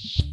you